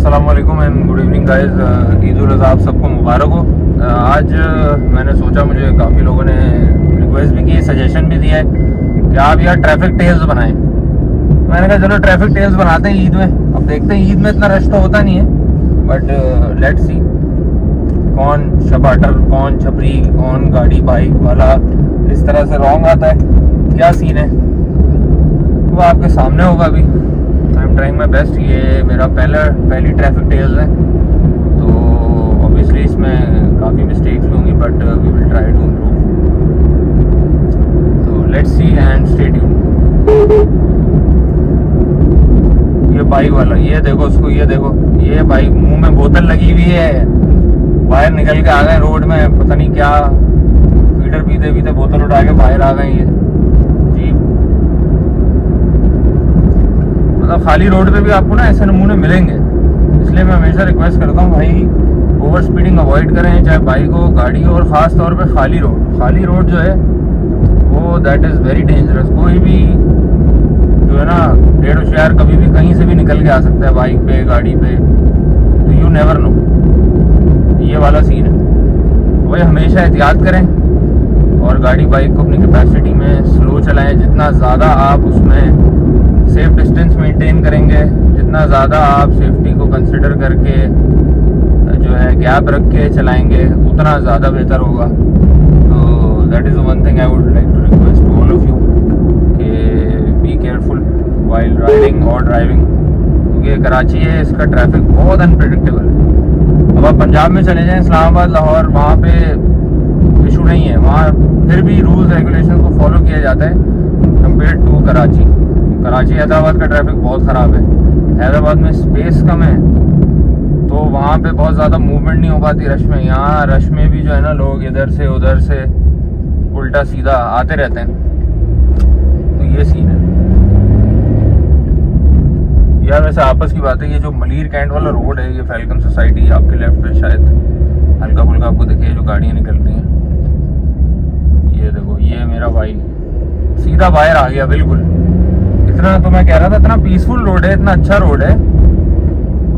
Aslam and good evening guys Eid ul आप सबको मुबारक हो आज मैंने सोचा मुझे काफ़ी लोगों ने रिक्वेस्ट भी की सजेशन भी दिया है कि आप यार ट्रैफ़िक टेल्स बनाएँ। मैंने कहा, चलो ट्रैफ़िक टेल्स बनाते हैं ईद में। अब देखते हैं, ईद में इतना रश तो होता नहीं है। बट लेट्स सी कौन शबाटर, कौन छपरी, कौन गाड़ी बाइक वाला, इस तरह से रॉन्ग आता है। क्या सीन है? वो आपके सामने होगा अभी। आई एम ट्राइंग बेस्ट ये मेरा पहला, पहली ट्रैफ़िक टेल्स है। तो ऑब्वियसली इसमें काफ़ी मिस्टेक्स भी होंगी but we will try to improve तो लेट्स सी एंड स्टे ये बाइक वाला, ये देखो उसको, ये देखो। ये बाइक मुँह में बोतल लगी हुई है। बाहर निकल के आ गए रोड में, पता नहीं क्या। फीडर पीते पीते बोतल उठा के बाहर आ गए ये जी मतलब खाली रोड पे भी आपको ना ऐसे नमूने मिलेंगे। इसलिए मैं हमेशा रिक्वेस्ट करता हूँ भाई ओवर स्पीडिंग अवॉइड करें, चाहे बाइक हो, गाड़ी हो, और ख़ास तौर पे खाली रोड खाली रोड जो है, वो दैट इज़ वेरी डेंजरस कोई भी जो है ना, डेढ़ होशियार कभी भी कहीं से भी निकल के आ सकता है बाइक पे, गाड़ी पे। तो यू नेवर नो ये वाला सीन है। वही हमेशा एहतियात करें, और गाड़ी बाइक को अपनी कैपेसिटी में स्लो चलाएँ। जितना ज़्यादा आप उसमें मेंटेन करेंगे, जितना ज़्यादा आप सेफ्टी को कंसिडर करके, जो है गैप रख के चलाएँगे, उतना ज़्यादा बेहतर होगा। तो that is one thing I would like to request all of you कि बी केयरफुल वाइल राइडिंग और ड्राइविंग क्योंकि कराची है, इसका ट्रैफ़िक बहुत अनप्रडिक्टेबल है। अब आप पंजाब में चले जाएँ, इस्लामाबाद, लाहौर, वहाँ पे इशू नहीं है। वहाँ फिर भी रूल्स रेगुलेशन को फॉलो किया जाता है कंपेयर टू कराची। कराची हैदराबाद का ट्रैफ़िक बहुत ख़राब है। हैदराबाद में स्पेस कम है तो वहाँ पे बहुत ज़्यादा मूवमेंट नहीं हो पाती रश में। यहाँ रश में भी जो है ना लोग इधर से उधर से उल्टा सीधा आते रहते हैं। तो ये सीन है। यार वैसे आपस की बात है, ये जो मलिर कैंट वाला रोड है, ये फैल्कन सोसाइटी आपके लेफ़्ट पे शायद। हल्का फुल्का आपको देखिए जो गाड़ियाँ निकल रही हैं। ये देखो, ये मेरा भाई। सीधा बाहर आ गया, बिल्कुल। इतना तो मैं कह रहा था, इतना पीसफुल रोड है, इतना अच्छा रोड है।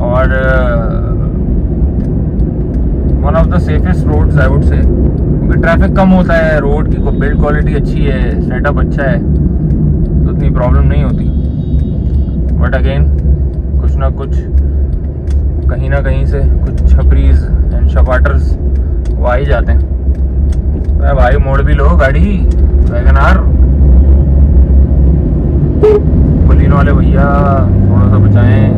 और one of the safest roads I would say क्योंकि ट्रैफ़िक कम होता है रोड की बिल्ड क्वालिटी अच्छी है सेटअप अच्छा है तो इतनी प्रॉब्लम नहीं होती। बट अगेन कुछ ना कुछ, कहीं ना कहीं से कुछ छपरीज एंड शपाटर्स वो आ ही जाते हैं। भाई मोड़ भी लो, गाड़ी वैगन आर। वाले भैया थोड़ा सा बचाएँ।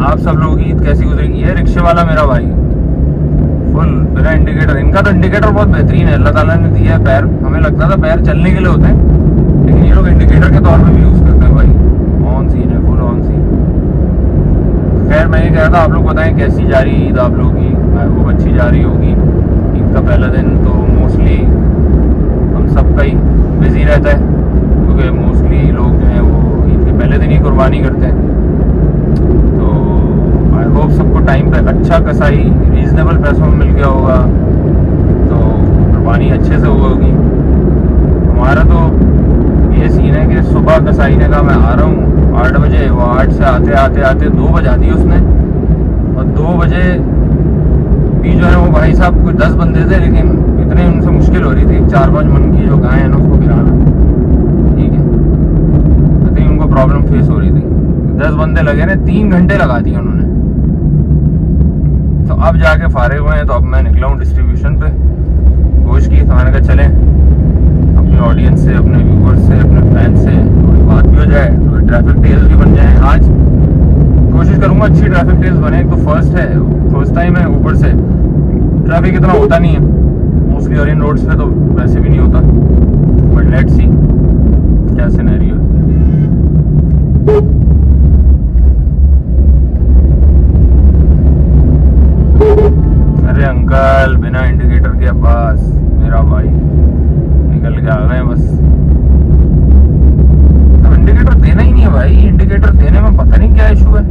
आप सब लोगों की ईद कैसी गुजरेगी? ये रिक्शे वाला मेरा भाई। फुल बिना इंडिकेटर इनका तो इंडिकेटर बहुत बेहतरीन है। अल्लाह ताला ने दिया है पैर। हमें लगता था पैर चलने के लिए होते हैं, लेकिन ये लोग इंडिकेटर के तौर पे भी यूज़ करते हैं भाई ऑन सीन है फुल ऑन सीन खैर मैं ये कह रहा था, आप लोग बताएँ कैसी जा रही ईद आप लोगों की? वो अच्छी जा रही होगी। ईद का पहला दिन तो मोस्टली हम सबका ही बिज़ी रहता है, क्योंकि मोस्टली लोग जो हैं वो ईद के पहले दिन ही कुर्बानी करते हैं। तो आई होप सबको टाइम पे अच्छा कसाई रीजनेबल पैसों में मिल गया होगा तो कुर्बानी अच्छे से होगी। हमारा तो ये सीन है कि सुबह कसाई ने कहा मैं आ रहा हूँ आठ बजे, वो आठ से आते आते आते दो बजा दी उसने। और दो बजे भी जो है वो भाई साहब कोई दस बंदे थे, लेकिन इतने उनसे मुश्किल हो रही थी। चार पाँच मन की जो गाय है ना, उसको गिराना। ठीक है? इतनी उनको प्रॉब्लम फेस हो रही थी। दस बंदे लगे ने, तीन घंटे लगा दिए उन्होंने। तो अब जाके फारे हुए हैं तो अब मैं निकला हूँ डिस्ट्रीब्यूशन पे। कोशिश की तो मैंने कहा, चलें। अपने ऑडियंस से, अपने व्यूवर्स से, अपने फ़ैन से। बात भी हो जाए थोड़ी ट्रैफ़िक टेल्स भी बन जाए। आज कोशिश करूँगा अच्छी ट्रैफ़िक टेल्स बने तो फ़र्स्ट है फ़र्स्ट टाइम है, ऊपर से। ट्रैफ़िक इतना होता नहीं है। मोस्टली और इन रोड्स पे तो वैसे भी नहीं होता। बट लेट्स सी क्या सिनेरियो है। अरे अंकल, बिना इंडिकेटर के पास मेरा भाई। निकल के आ गए बस अब इंडिकेटर देना ही नहीं है भाई इंडिकेटर देने में पता नहीं क्या इशू है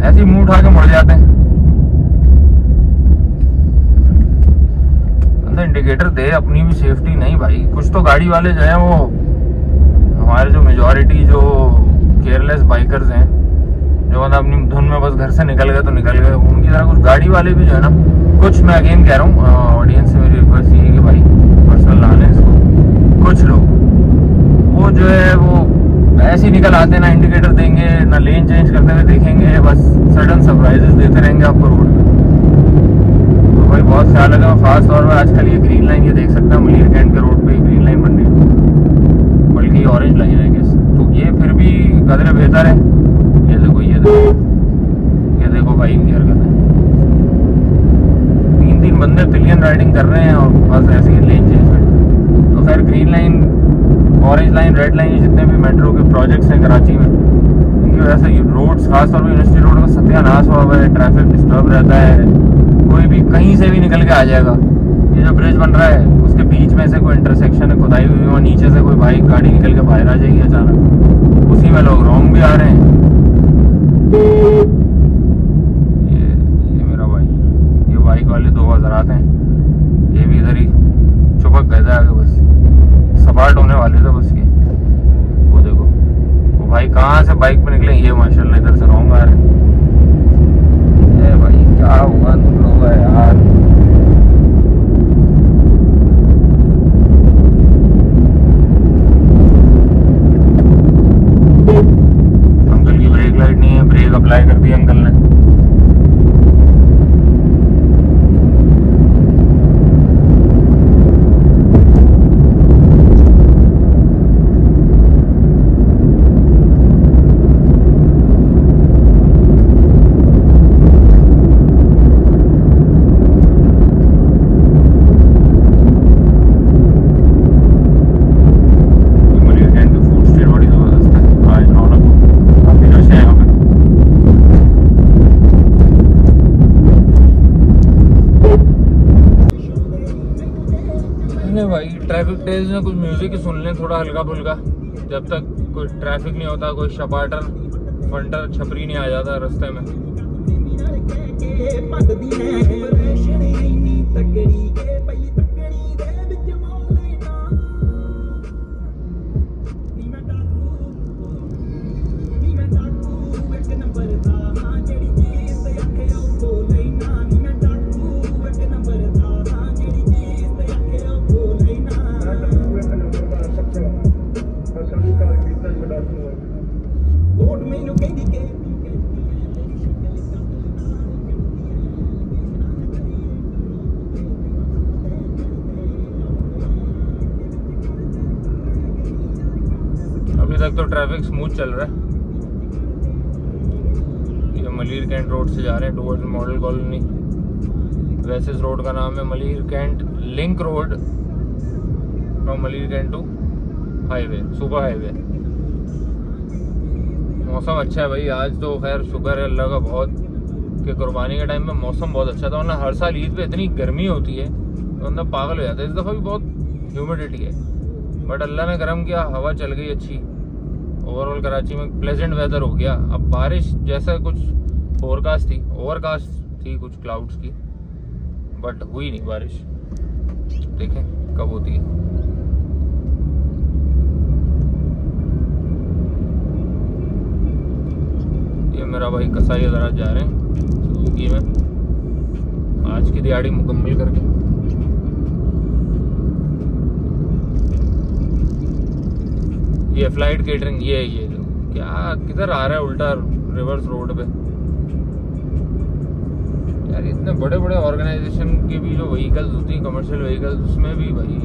ऐसे ही मुँह उठा के मुड़ जाते हैं। बंदा इंडिकेटर दे, अपनी भी सेफ्टी नहीं भाई। कुछ तो गाड़ी वाले जो है वो, हमारे जो मेजोरिटी जो केयरलेस बाइकर्स हैं, जो मतलब अपनी धुन में बस घर से निकल गए तो निकल गए, उनकी तरह कुछ गाड़ी वाले भी जो है ना, कुछ मैं अगेन कह रहा हूँ ऑडियंस से मेरी रिक्वेस्ट ये है कि भाई पर्सनल ला लें इसको कुछ लोग वो जो है वो ऐसे ही निकल आते ना इंडिकेटर देंगे, ना लेन चेंज करते हुए देखेंगे, बस सडन सरप्राइजेस देते रहेंगे आपको रोड तो भाई बहुत ख्याल रखा खास तौर पर आजकल ये ग्रीन लाइन ये देख सकते हैं मलिर कैंट के रोड पे ग्रीन लाइन बन रही है बल्कि ऑरेंज लाइन है कैसे तो ये फिर भी कदरे बेहतर है। ये देखो ये देखो। ये देखो भाई इनकी हरकत है तीन तीन बंदे पिलियन राइडिंग कर रहे हैं और बस ऐसे ही लेन चेंज कर तो खैर green line orange line red line जितने भी मेट्रो के प्रोजेक्ट्स हैं कराची में, इनकी वजह से रोड्स खासतौर पर यूनिवर्सिटी रोड का सत्यानाश हुआ हुआ है ट्रैफ़िक डिस्टर्ब रहता है, कोई भी कहीं से भी निकल के आ जाएगा। ये जो ब्रिज बन रहा है, उसके बीच में से कोई इंटरसेक्शन है, खुदाई हुई और नीचे से कोई बाइक गाड़ी निकल के बाहर आ जाएगी अचानक। उसी में लोग रॉन्ग भी आ रहे हैं। ಪ್ರಿಯಾಂಕಲ್ನ डेज़ में कुछ म्यूज़िक ही सुन लें, थोड़ा हल्का फुल्का जब तक कोई ट्रैफ़िक नहीं होता, कोई शपाटर फंटर छपरी नहीं आ जाता रास्ते में। अभी तक तो ट्रैफ़िक स्मूथ चल रहा है। ये मलिर कैंट रोड से जा रहे हैं टुवर्ड्स मॉडल कॉलोनी वैसे इस रोड का नाम है Malir cantt link road from Malir cantt to highway super highway मौसम अच्छा है भाई, आज तो खैर शुक्र है, अल्लाह का बहुत कि कुर्बानी के टाइम में मौसम बहुत अच्छा था, वरना हर साल ईद पे इतनी गर्मी होती है तो बंदा पागल हो जाता है। इस दफ़ा भी बहुत ह्यूमिडिटी है बट अल्लाह ने गर्म किया, हवा चल गई अच्छी। ओवरऑल कराची में प्लेजेंट वेदर हो गया। अब बारिश जैसा कुछ फोरकास्ट थी ओवरकास्ट थी कुछ क्लाउड्स की बट हुई नहीं बारिश। देखें कब होती है। ये मेरा भाई कसाई हजरात जा रहे हैं सुजुकी में। आज की दिहाड़ी मुकम्मल करके। ये फ़्लाइट केटरिंग ये ये जो। क्या किधर आ रहा है उल्टा रिवर्स रोड पे? यार, इतने बड़े बड़े ऑर्गेनाइजेशन के भी जो व्हीकल्स होती हैं कमर्शियल व्हीकल्स उसमें भी भाई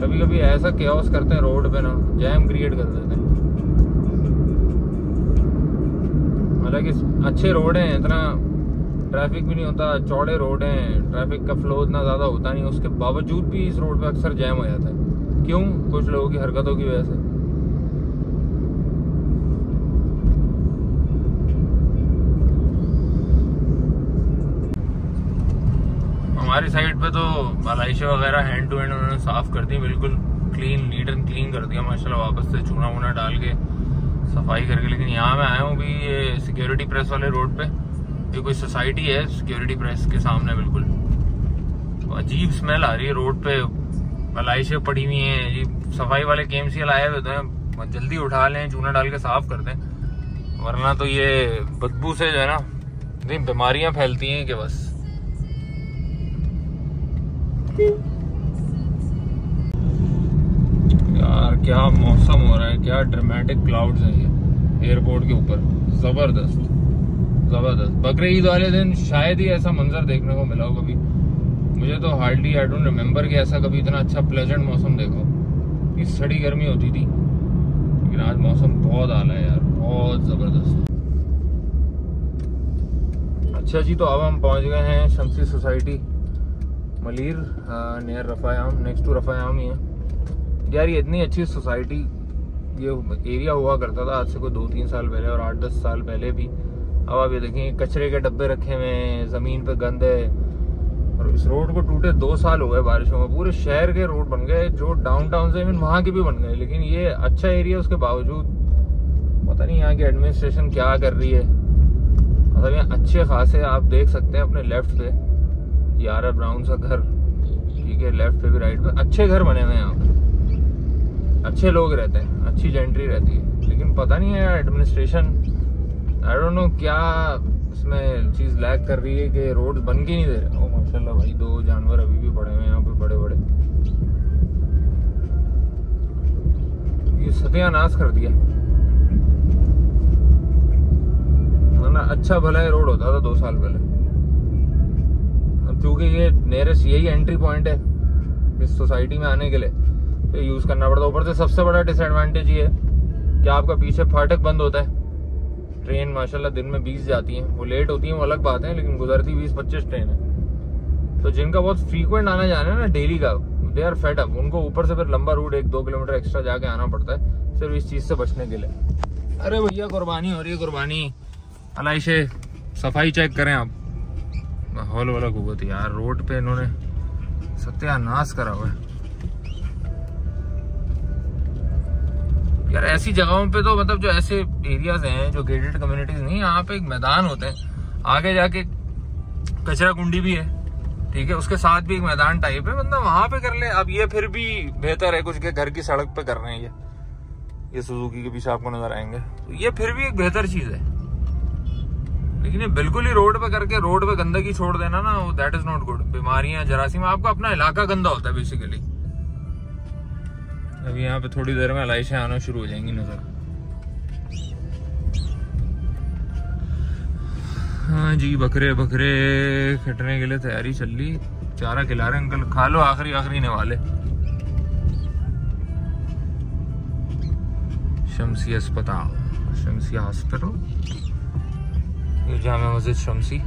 कभी कभी ऐसा केओस करते हैं रोड पे ना जैम क्रिएट कर देते हैं। हालाँकि अच्छे रोड हैं, इतना ट्रैफ़िक भी नहीं होता, चौड़े रोड हैं ट्रैफ़िक का फ्लो इतना ज़्यादा होता नहीं, उसके बावजूद भी इस रोड पे अक्सर जैम हो जाता है। क्यों? कुछ लोगों की हरकतों की वजह से। हमारी साइड पे तो बालाइशा वगैरह हैंड टू हैंड उन्होंने साफ़ कर दी, बिल्कुल क्लीन नीट एंड क्लीन कर दिया, माशाल्लाह, वापस से चूना वूना डाल के सफ़ाई करके। लेकिन यहाँ मैं आया हूँ भी ये सिक्योरिटी प्रेस वाले रोड पे। ये कोई सोसाइटी है सिक्योरिटी प्रेस के सामने, बिल्कुल। अजीब स्मेल आ रही है रोड पे। मलाइशे पड़ी हुई हैं। जी सफ़ाई वाले के आए हुए हैं जल्दी उठा लें, चूना डाल के साफ़ कर दें। वरना तो ये बदबू से जो है ना बीमारियाँ फैलती हैं कि बस। यार, क्या मौसम हो रहा है? क्या ड्रामेटिक क्लाउड्स हैं ये एयरपोर्ट के ऊपर? ज़बरदस्त ज़बरदस्त। बकरे ईद वाले दिन शायद ही ऐसा मंजर देखने को मिला हो कभी। मुझे तो हार्डली आई डोंट रिमेम्बर कि ऐसा कभी इतना अच्छा प्लेजेंट मौसम देखो इस सड़ी गर्मी होती थी। लेकिन आज मौसम बहुत आला है यार, बहुत ज़बरदस्त। अच्छा जी तो अब हम पहुँच गए हैं Shamsi society Malir near Rafayam next to Rafayam ही है। यार, ये इतनी अच्छी सोसाइटी ये एरिया हुआ करता था, आज से कोई दो तीन साल पहले और आठ दस साल पहले भी। अब आप ये देखें, कचरे के डब्बे रखे हुए हैं, ज़मीन पे गंद है। और इस रोड को टूटे दो साल हो गए बारिशों में। पूरे शहर के रोड बन गए, जो डाउन टाउन से इवन वहाँ के भी बन गए। लेकिन ये अच्छा एरिया उसके बावजूद, पता नहीं यहाँ की एडमिनिस्ट्रेशन क्या कर रही है। मतलब यहाँ अच्छे खासे आप देख सकते हैं अपने लेफ़्ट पे यारा ब्राउन सा घर। ठीक है लेफ़्ट पे भी राइट पे। अच्छे घर बने हुए हैं यहाँ पे। अच्छे लोग रहते हैं, अच्छी जेंट्री रहती है। लेकिन पता नहीं है एडमिनिस्ट्रेशन आई डोंट नो क्या इसमें चीज़ लैक कर रही है कि रोड बन के नहीं दे रहे। ओ माशाल्लाह भाई, दो जानवर अभी भी पड़े हुए हैं यहाँ पे बड़े बड़े ये सत्यानाश कर दिया। ना अच्छा भला रोड होता था दो साल पहले। क्योंकि ये नियरेस्ट यही एंट्री पॉइंट है इस सोसाइटी में आने के लिए। तो यूज़ करना पड़ता है। ऊपर से सबसे बड़ा डिसएडवांटेज ये है कि आपका पीछे फाटक बंद होता है। ट्रेन माशाल्लाह दिन में बीस जाती हैं। वो लेट होती हैं, वो अलग बात है, लेकिन गुजरती बीस पच्चीस ट्रेन है। तो जिनका बहुत फ्रीक्वेंट आना जाना है ना डेली का दे आर फेड अप उनको ऊपर से फिर लंबा रूट एक दो किलोमीटर एक्स्ट्रा जाके आना पड़ता है, सिर्फ़ इस चीज़ से बचने के लिए। अरे भैया, कुर्बानी हो रही है, कुर्बानी। अलाइशे सफ़ाई चेक करें आप। माहौल वाला कुत यार, रोड पे इन्होंने सत्यानाश करा हुआ है। यार, ऐसी जगहों पे तो मतलब जो ऐसे एरियाज़ हैं, जो गेटेड कम्युनिटीज नहीं, यहाँ पे एक मैदान होते हैं। आगे जाके कचरा कुंडी भी है, ठीक है? उसके साथ भी एक मैदान टाइप है मतलब वहाँ पे कर ले। अब ये फिर भी बेहतर है, कुछ के घर की सड़क पे कर रहे हैं ये। ये सुजुकी के पीछे आपको नज़र आएँगे। तो ये फिर भी एक बेहतर चीज़ है। लेकिन ये बिल्कुल ही रोड पे करके, रोड पे गंदगी छोड़ देना ना दैट इज़ नॉट गुड बीमारियाँ, जरासीम, आपका अपना इलाका गंदा होता है बेसिकली अभी यहाँ पे थोड़ी देर में लाइशें आना शुरू हो जाएँगी नज़र। हाँ जी, बकरे बकरे खटने के लिए तैयारी चल रही। चारा खिला रहे अंकल। खा लो, आखिरी आखिरी ने वाले शमसी अस्पताल, शमसी हॉस्पिटल ये जामा मस्जिद शमसी